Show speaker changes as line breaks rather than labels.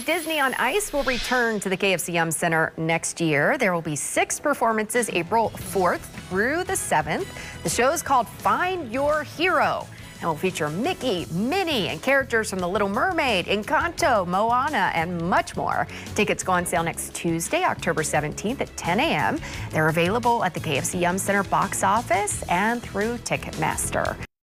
Disney on Ice will return to the KFC Center next year. There will be six performances April 4th through the 7th. The show is called Find Your Hero and will feature Mickey, Minnie, and characters from The Little Mermaid, Encanto, Moana, and much more. Tickets go on sale next Tuesday, October 17th at 10 a.m. They're available at the KFC Yum Center box office and through Ticketmaster.